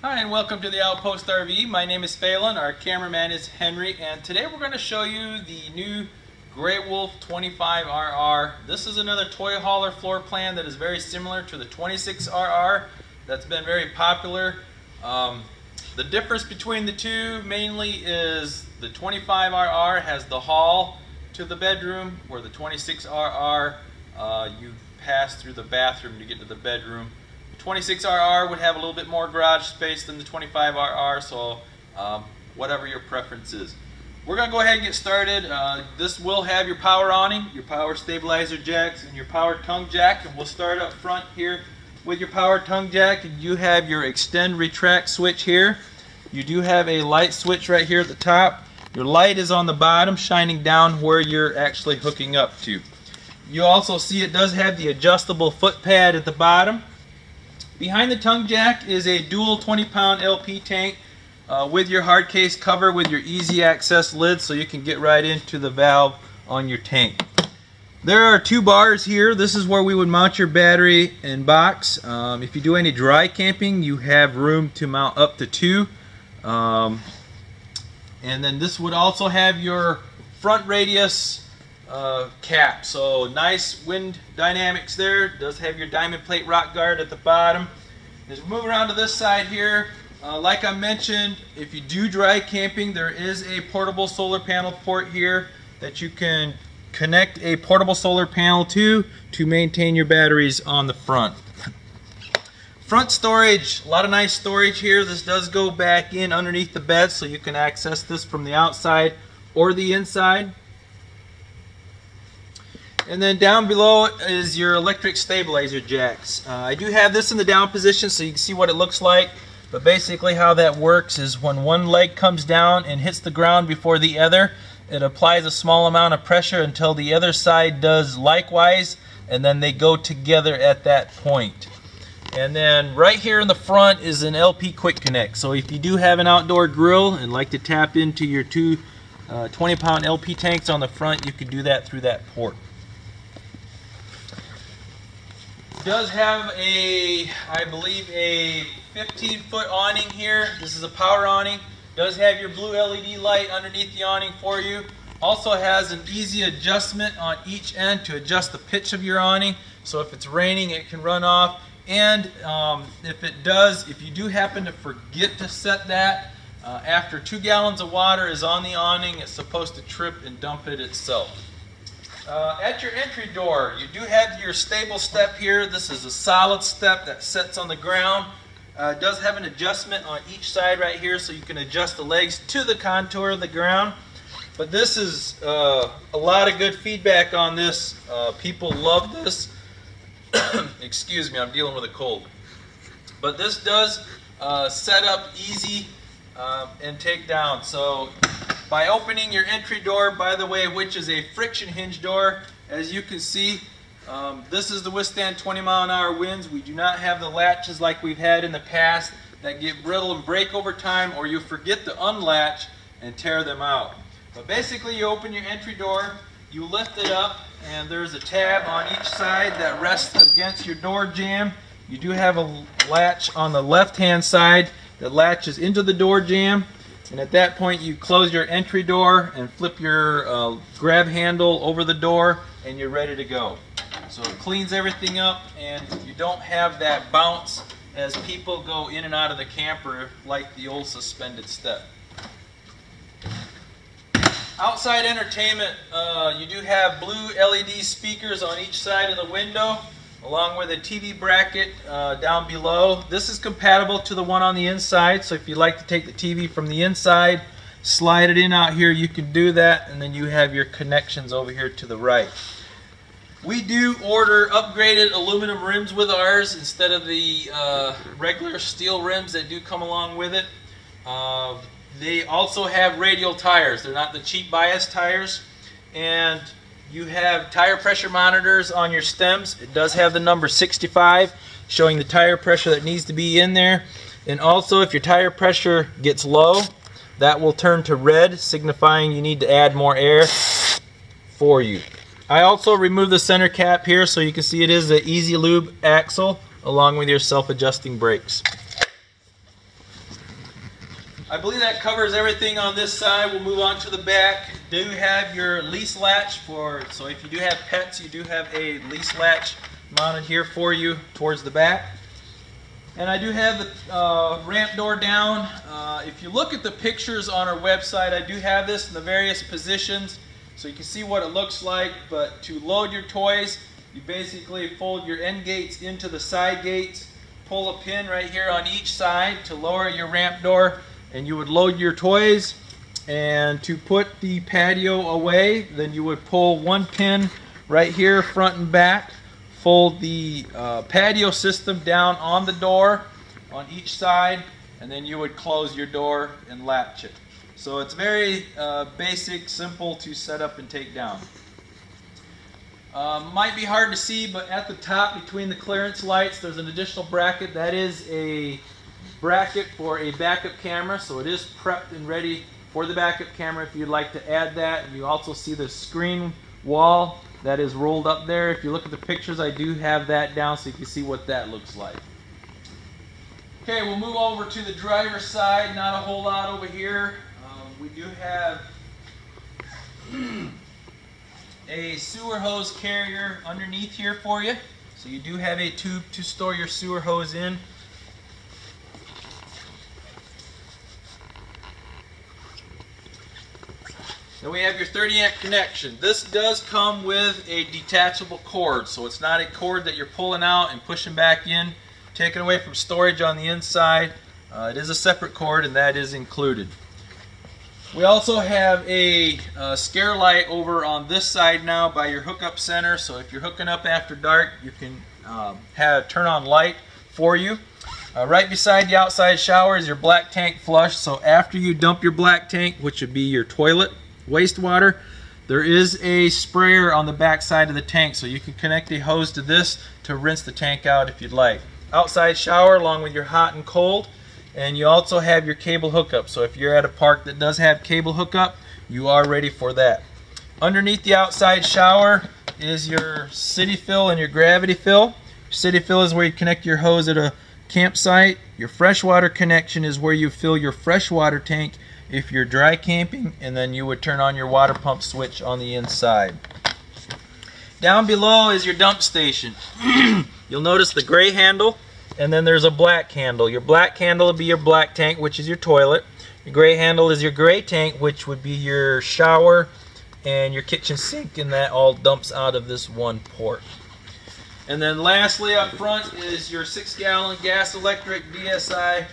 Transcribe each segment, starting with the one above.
Hi and welcome to the Outpost RV. My name is Phelan, our cameraman is Henry, and today we're going to show you the new Grey Wolf 25RR. This is another toy hauler floor plan that is very similar to the 26RR that's been very popular. Um, the difference between the two mainly is the 25RR has the hall to the bedroom, where the 26RR uh, you pass through the bathroom to get to the bedroom. 26RR would have a little bit more garage space than the 25RR, so um, whatever your preference is. We're going to go ahead and get started. Uh, this will have your power awning, your power stabilizer jacks, and your power tongue jack. And we'll start up front here with your power tongue jack. And you have your extend retract switch here. You do have a light switch right here at the top. Your light is on the bottom, shining down where you're actually hooking up to. You also see it does have the adjustable foot pad at the bottom. Behind the tongue jack is a dual 20 pound LP tank uh, with your hard case cover with your easy access lid so you can get right into the valve on your tank. There are two bars here. This is where we would mount your battery and box. Um, if you do any dry camping, you have room to mount up to two. Um, and then this would also have your front radius uh, cap. So nice wind dynamics there. Does have your diamond plate rock guard at the bottom. As we move around to this side here, uh, like I mentioned, if you do dry camping, there is a portable solar panel port here that you can connect a portable solar panel to to maintain your batteries on the front. Front storage, a lot of nice storage here. This does go back in underneath the bed so you can access this from the outside or the inside. And then down below is your electric stabilizer jacks. Uh, I do have this in the down position so you can see what it looks like. But basically how that works is when one leg comes down and hits the ground before the other, it applies a small amount of pressure until the other side does likewise, and then they go together at that point. And then right here in the front is an LP Quick Connect. So if you do have an outdoor grill and like to tap into your two uh, 20 pound LP tanks on the front, you can do that through that port does have a, I believe, a 15 foot awning here. This is a power awning. Does have your blue LED light underneath the awning for you. Also has an easy adjustment on each end to adjust the pitch of your awning. So if it's raining, it can run off. And um, if it does, if you do happen to forget to set that, uh, after two gallons of water is on the awning, it's supposed to trip and dump it itself. Uh, at your entry door, you do have your stable step here. This is a solid step that sits on the ground. Uh, does have an adjustment on each side right here so you can adjust the legs to the contour of the ground. But this is uh, a lot of good feedback on this. Uh, people love this. Excuse me, I'm dealing with a cold. But this does uh, set up easy um, and take down. So by opening your entry door, by the way, which is a friction hinge door. As you can see, um, this is the withstand 20 mile an hour winds. We do not have the latches like we've had in the past that get brittle and break over time or you forget to unlatch and tear them out. But basically you open your entry door, you lift it up and there's a tab on each side that rests against your door jamb. You do have a latch on the left hand side that latches into the door jamb and at that point, you close your entry door and flip your uh, grab handle over the door and you're ready to go. So it cleans everything up and you don't have that bounce as people go in and out of the camper like the old suspended step. Outside entertainment, uh, you do have blue LED speakers on each side of the window along with a TV bracket uh, down below. This is compatible to the one on the inside, so if you'd like to take the TV from the inside, slide it in out here, you can do that, and then you have your connections over here to the right. We do order upgraded aluminum rims with ours instead of the uh, regular steel rims that do come along with it. Uh, they also have radial tires. They're not the cheap bias tires. And you have tire pressure monitors on your stems. It does have the number 65 showing the tire pressure that needs to be in there. And also if your tire pressure gets low, that will turn to red, signifying you need to add more air for you. I also removed the center cap here so you can see it is an Easy Lube axle along with your self-adjusting brakes. I believe that covers everything on this side. We'll move on to the back. Do have your lease latch for, so if you do have pets, you do have a lease latch mounted here for you towards the back. And I do have the uh, ramp door down. Uh, if you look at the pictures on our website, I do have this in the various positions so you can see what it looks like. But to load your toys, you basically fold your end gates into the side gates, pull a pin right here on each side to lower your ramp door and you would load your toys and to put the patio away then you would pull one pin right here front and back. Fold the uh, patio system down on the door on each side and then you would close your door and latch it. So it's very uh, basic simple to set up and take down. Um, might be hard to see but at the top between the clearance lights there's an additional bracket. That is a bracket for a backup camera, so it is prepped and ready for the backup camera if you'd like to add that. You also see the screen wall that is rolled up there. If you look at the pictures, I do have that down so you can see what that looks like. Okay, we'll move over to the driver's side. Not a whole lot over here. Um, we do have a sewer hose carrier underneath here for you. So you do have a tube to store your sewer hose in. Then we have your 30 amp connection. This does come with a detachable cord, so it's not a cord that you're pulling out and pushing back in, taking away from storage on the inside. Uh, it is a separate cord and that is included. We also have a uh, scare light over on this side now by your hookup center, so if you're hooking up after dark, you can um, have turn on light for you. Uh, right beside the outside shower is your black tank flush, so after you dump your black tank, which would be your toilet, wastewater. There is a sprayer on the back side of the tank, so you can connect a hose to this to rinse the tank out if you'd like. Outside shower along with your hot and cold, and you also have your cable hookup. So if you're at a park that does have cable hookup, you are ready for that. Underneath the outside shower is your city fill and your gravity fill. City fill is where you connect your hose at a campsite. Your freshwater connection is where you fill your freshwater tank if you're dry camping and then you would turn on your water pump switch on the inside. Down below is your dump station. You'll notice the gray handle and then there's a black handle. Your black handle will be your black tank which is your toilet. Your gray handle is your gray tank which would be your shower and your kitchen sink and that all dumps out of this one port. And then lastly up front is your six gallon gas electric DSI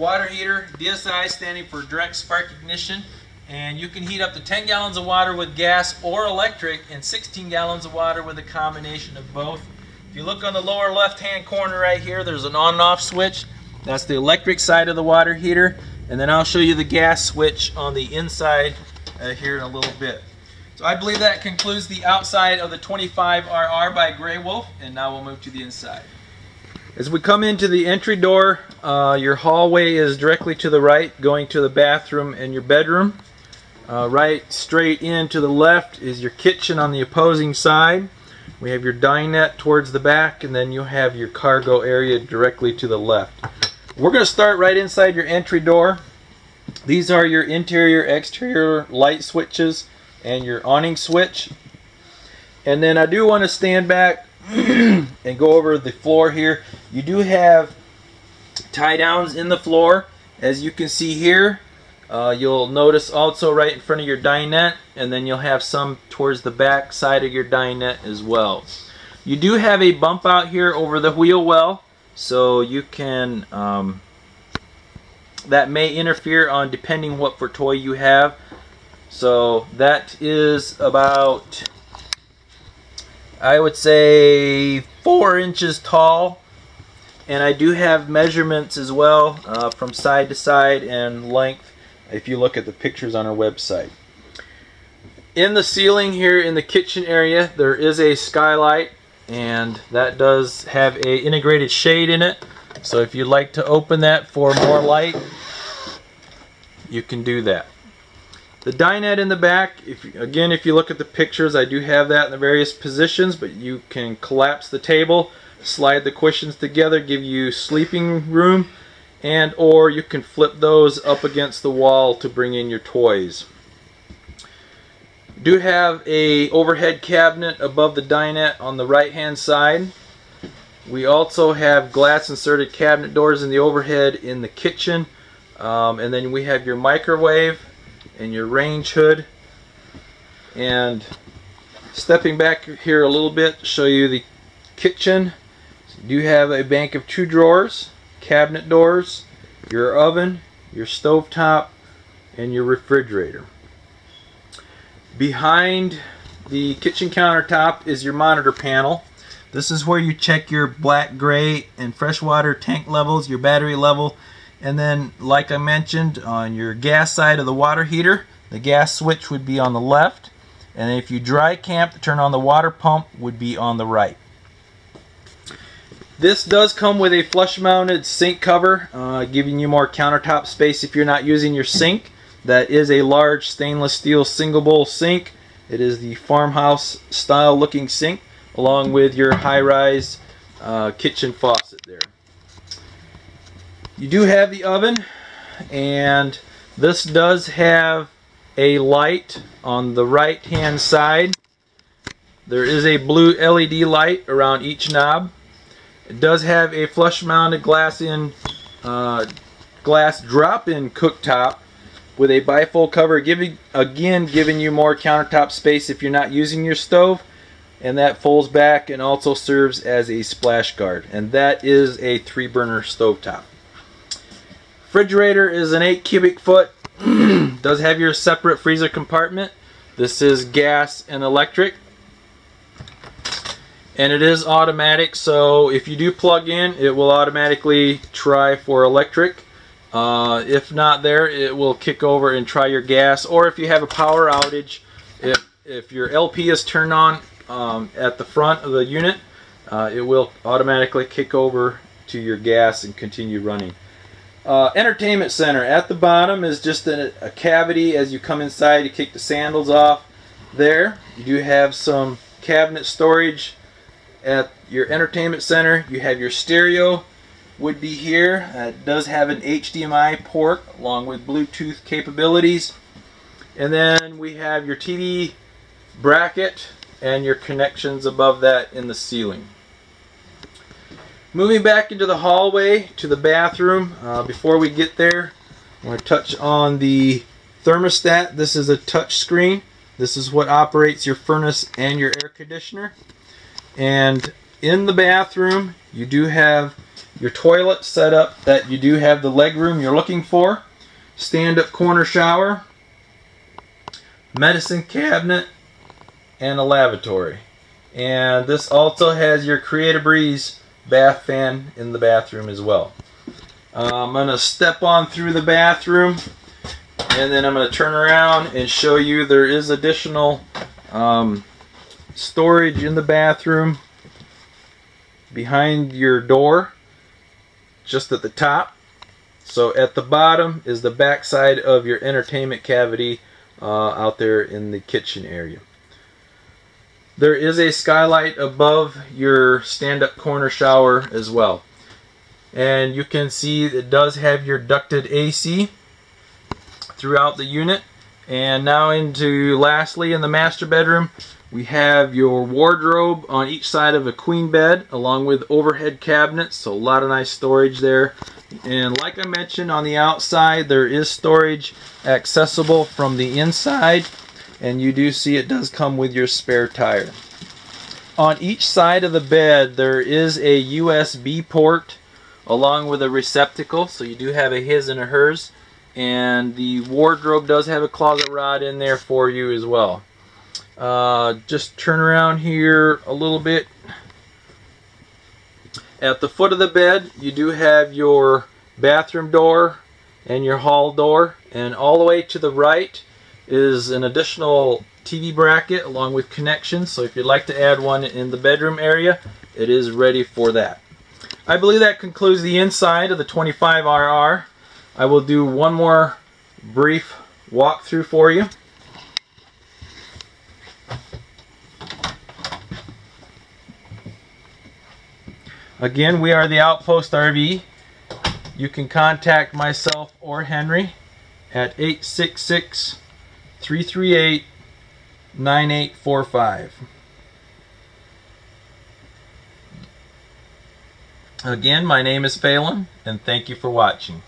water heater, DSI standing for direct spark ignition, and you can heat up to 10 gallons of water with gas or electric and 16 gallons of water with a combination of both. If you look on the lower left hand corner right here, there's an on and off switch. That's the electric side of the water heater. And then I'll show you the gas switch on the inside uh, here in a little bit. So I believe that concludes the outside of the 25RR by Grey Wolf, and now we'll move to the inside. As we come into the entry door, uh, your hallway is directly to the right, going to the bathroom and your bedroom. Uh, right straight in to the left is your kitchen on the opposing side. We have your dinette towards the back, and then you have your cargo area directly to the left. We're going to start right inside your entry door. These are your interior exterior light switches and your awning switch. And then I do want to stand back and go over the floor here. You do have tie downs in the floor as you can see here. Uh, you'll notice also right in front of your dinette and then you'll have some towards the back side of your dinette as well. You do have a bump out here over the wheel well so you can um, that may interfere on depending what for toy you have. So that is about I would say four inches tall and I do have measurements as well uh, from side to side and length if you look at the pictures on our website. In the ceiling here in the kitchen area there is a skylight and that does have a integrated shade in it so if you'd like to open that for more light you can do that. The dinette in the back, if again, if you look at the pictures, I do have that in the various positions, but you can collapse the table, slide the cushions together, give you sleeping room, and or you can flip those up against the wall to bring in your toys. Do have a overhead cabinet above the dinette on the right hand side. We also have glass inserted cabinet doors in the overhead in the kitchen. Um, and then we have your microwave and your range hood. And stepping back here a little bit, show you the kitchen. You have a bank of two drawers, cabinet doors, your oven, your stove top, and your refrigerator. Behind the kitchen countertop is your monitor panel. This is where you check your black, gray, and freshwater tank levels, your battery level, and then, like I mentioned, on your gas side of the water heater, the gas switch would be on the left, and if you dry camp, turn on the water pump would be on the right. This does come with a flush mounted sink cover, uh, giving you more countertop space if you're not using your sink. That is a large stainless steel single bowl sink. It is the farmhouse style looking sink along with your high-rise uh, kitchen faucet there. You do have the oven and this does have a light on the right hand side. There is a blue LED light around each knob. It does have a flush mounted glass in uh, glass drop-in cooktop with a bifold cover giving again giving you more countertop space if you're not using your stove and that folds back and also serves as a splash guard and that is a three burner stovetop. Refrigerator is an 8 cubic foot does have your separate freezer compartment. This is gas and electric and it is automatic so if you do plug in it will automatically try for electric. Uh, if not there it will kick over and try your gas. Or if you have a power outage if, if your LP is turned on um, at the front of the unit uh, it will automatically kick over to your gas and continue running. Uh, entertainment center. At the bottom is just a, a cavity as you come inside you kick the sandals off. There you do have some cabinet storage at your entertainment center, you have your stereo would be here. Uh, it does have an HDMI port along with Bluetooth capabilities. And then we have your TV bracket and your connections above that in the ceiling. Moving back into the hallway to the bathroom. Uh, before we get there, I want to touch on the thermostat. This is a touch screen. This is what operates your furnace and your air conditioner. And in the bathroom, you do have your toilet set up that you do have the leg room you're looking for. Stand-up corner shower, medicine cabinet, and a lavatory. And this also has your Create-A-Breeze bath fan in the bathroom as well. Uh, I'm going to step on through the bathroom and then I'm going to turn around and show you there is additional um, storage in the bathroom behind your door just at the top. So at the bottom is the back side of your entertainment cavity uh, out there in the kitchen area. There is a skylight above your stand-up corner shower as well. And you can see it does have your ducted AC throughout the unit. And now into lastly in the master bedroom we have your wardrobe on each side of a queen bed along with overhead cabinets, so a lot of nice storage there. And like I mentioned on the outside, there is storage accessible from the inside and you do see it does come with your spare tire. On each side of the bed there is a USB port along with a receptacle, so you do have a his and a hers. And the wardrobe does have a closet rod in there for you as well. Uh, just turn around here a little bit. At the foot of the bed, you do have your bathroom door and your hall door. And all the way to the right is an additional TV bracket along with connections. So if you'd like to add one in the bedroom area, it is ready for that. I believe that concludes the inside of the 25RR. I will do one more brief walkthrough for you. Again, we are the Outpost RV. you can contact myself or Henry at 866 338 9845. Again, my name is Phelan, and thank you for watching.